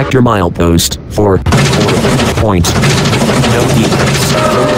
Your milepost for 4 point. No defense.